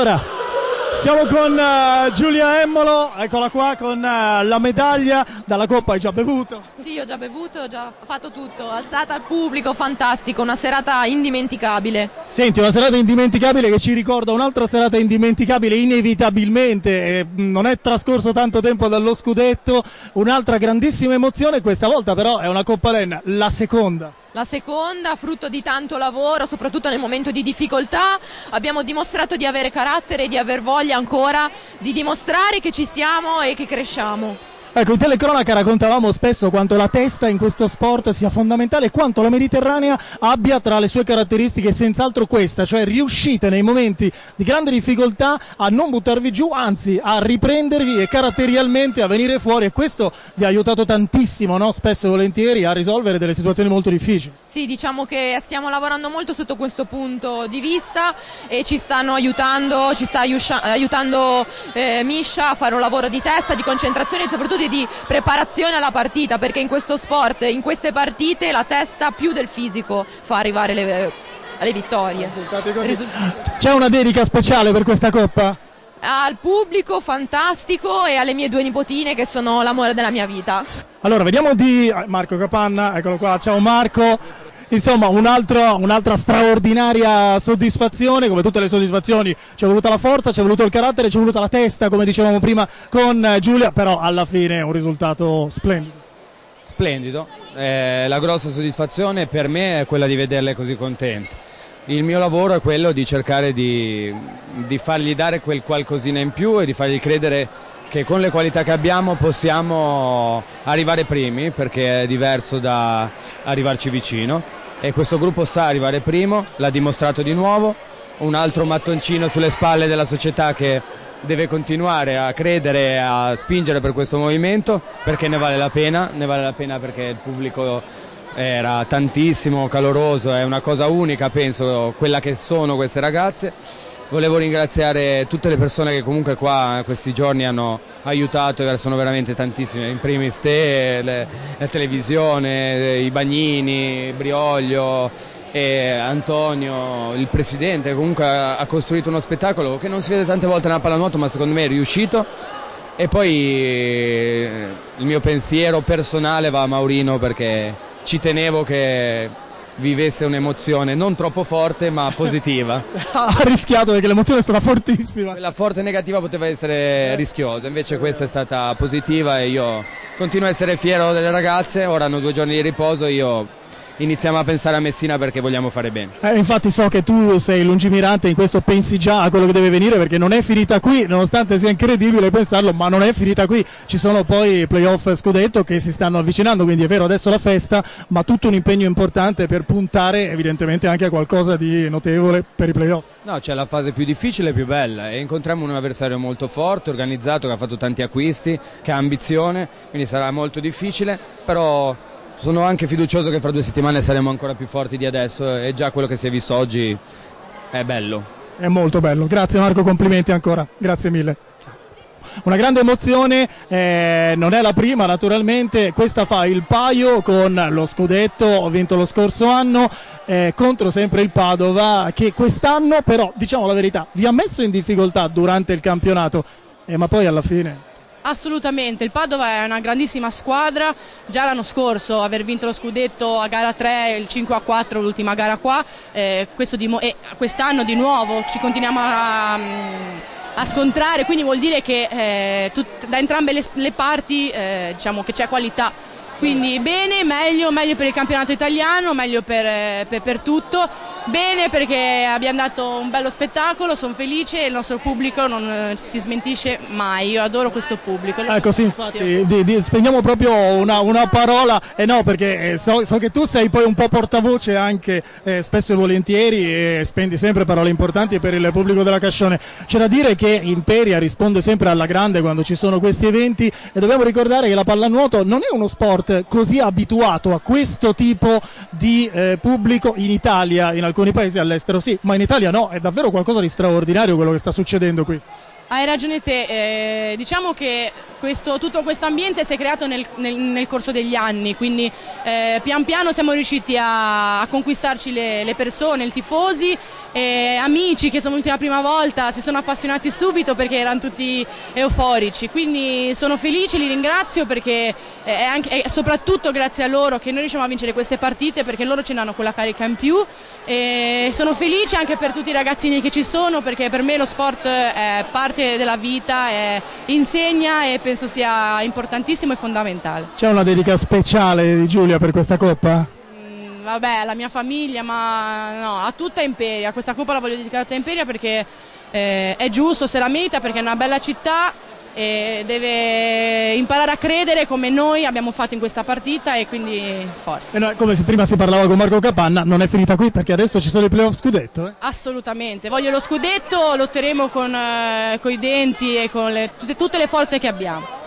Allora, siamo con uh, Giulia Emmolo, eccola qua con uh, la medaglia dalla Coppa, hai già bevuto? Sì, ho già bevuto, ho già fatto tutto, alzata al pubblico, fantastico, una serata indimenticabile. Senti, una serata indimenticabile che ci ricorda un'altra serata indimenticabile inevitabilmente, eh, non è trascorso tanto tempo dallo scudetto, un'altra grandissima emozione, questa volta però è una Coppa Len, la seconda. La seconda, frutto di tanto lavoro, soprattutto nel momento di difficoltà, abbiamo dimostrato di avere carattere e di aver voglia ancora di dimostrare che ci siamo e che cresciamo. Ecco, in telecronaca raccontavamo spesso quanto la testa in questo sport sia fondamentale e quanto la Mediterranea abbia tra le sue caratteristiche senz'altro questa, cioè riuscite nei momenti di grande difficoltà a non buttarvi giù, anzi a riprendervi e caratterialmente a venire fuori e questo vi ha aiutato tantissimo, no? spesso e volentieri, a risolvere delle situazioni molto difficili. Sì, diciamo che stiamo lavorando molto sotto questo punto di vista e ci stanno aiutando, ci sta aiutando eh, Misha a fare un lavoro di testa, di concentrazione e soprattutto di preparazione alla partita, perché in questo sport, in queste partite, la testa più del fisico fa arrivare le, alle vittorie. C'è una dedica speciale per questa coppa? Al pubblico fantastico e alle mie due nipotine che sono l'amore della mia vita. Allora, vediamo di Marco Capanna, eccolo qua, ciao Marco insomma un altro, un'altra straordinaria soddisfazione, come tutte le soddisfazioni ci è voluta la forza, ci è voluto il carattere, ci è voluta la testa, come dicevamo prima con Giulia, però alla fine un risultato splendido. Splendido, eh, la grossa soddisfazione per me è quella di vederle così contente. Il mio lavoro è quello di cercare di, di fargli dare quel qualcosina in più e di fargli credere che con le qualità che abbiamo possiamo arrivare primi perché è diverso da arrivarci vicino e questo gruppo sa arrivare primo, l'ha dimostrato di nuovo, un altro mattoncino sulle spalle della società che deve continuare a credere e a spingere per questo movimento perché ne vale la pena, ne vale la pena perché il pubblico era tantissimo, caloroso, è una cosa unica penso quella che sono queste ragazze Volevo ringraziare tutte le persone che comunque qua questi giorni hanno aiutato, sono veramente tantissime, in primis te, le, la televisione, i Bagnini, Brioglio, e Antonio, il presidente, comunque ha costruito uno spettacolo che non si vede tante volte nella pallanuoto ma secondo me è riuscito. E poi il mio pensiero personale va a Maurino perché ci tenevo che vivesse un'emozione non troppo forte ma positiva. ha rischiato perché l'emozione è stata fortissima. La forte negativa poteva essere rischiosa, invece questa è stata positiva e io continuo a essere fiero delle ragazze, ora hanno due giorni di riposo, io iniziamo a pensare a Messina perché vogliamo fare bene. Eh, infatti so che tu sei lungimirante in questo pensi già a quello che deve venire perché non è finita qui, nonostante sia incredibile pensarlo, ma non è finita qui. Ci sono poi playoff scudetto che si stanno avvicinando, quindi è vero adesso la festa, ma tutto un impegno importante per puntare evidentemente anche a qualcosa di notevole per i playoff. No, c'è la fase più difficile e più bella e incontriamo un avversario molto forte, organizzato, che ha fatto tanti acquisti, che ha ambizione, quindi sarà molto difficile, però sono anche fiducioso che fra due settimane saremo ancora più forti di adesso e già quello che si è visto oggi è bello. È molto bello, grazie Marco, complimenti ancora, grazie mille. Una grande emozione, eh, non è la prima naturalmente, questa fa il paio con lo scudetto, ho vinto lo scorso anno eh, contro sempre il Padova che quest'anno però diciamo la verità vi ha messo in difficoltà durante il campionato, eh, ma poi alla fine Assolutamente, il Padova è una grandissima squadra, già l'anno scorso aver vinto lo scudetto a gara 3, il 5 a 4 l'ultima gara qua, eh, e quest'anno di nuovo ci continuiamo a, a, scontrare, quindi vuol dire che eh, da entrambe le, le parti eh, diciamo che c'è qualità quindi bene, meglio, meglio per il campionato italiano, meglio per, eh, per, per tutto. Bene perché abbiamo dato un bello spettacolo, sono felice e il nostro pubblico non eh, si smentisce mai, io adoro questo pubblico. Ecco sì, infatti, di, di, spendiamo proprio una, una parola, e eh no perché eh, so, so, che tu sei poi un po' portavoce anche eh, spesso e volentieri e spendi sempre parole importanti per il pubblico della Cascione. C'è da dire che Imperia risponde sempre alla grande quando ci sono questi eventi e dobbiamo ricordare che la pallanuoto non è uno sport così abituato a questo tipo di eh, pubblico in Italia, in alcuni paesi all'estero sì, ma in Italia no, è davvero qualcosa di straordinario quello che sta succedendo qui. Hai ragione te, eh, diciamo che questo, tutto questo ambiente si è creato nel, nel, nel corso degli anni, quindi eh, pian piano siamo riusciti a, a conquistarci le, le, persone, i tifosi, e amici che sono venuti la prima volta, si sono appassionati subito perché erano tutti euforici, quindi sono felice, li ringrazio perché è, anche, è soprattutto grazie a loro che noi riusciamo a vincere queste partite perché loro ce l'hanno quella carica in più. E sono felice anche per tutti i ragazzini che ci sono perché per me lo sport è parte della vita, è, insegna e penso sia importantissimo e fondamentale. C'è una dedica speciale di Giulia per questa Coppa? Mm, vabbè, alla mia famiglia, ma no, a tutta Imperia. Questa Coppa la voglio dedicare a tutta Imperia perché eh, è giusto, se la merita, perché è una bella città e deve imparare a credere come noi abbiamo fatto in questa partita e quindi forza. No, come prima si parlava con Marco Capanna, non è finita qui perché adesso ci sono i playoff scudetto. Eh? Assolutamente, voglio lo scudetto, lotteremo con, eh, con i denti e con le, tutte, tutte le forze che abbiamo.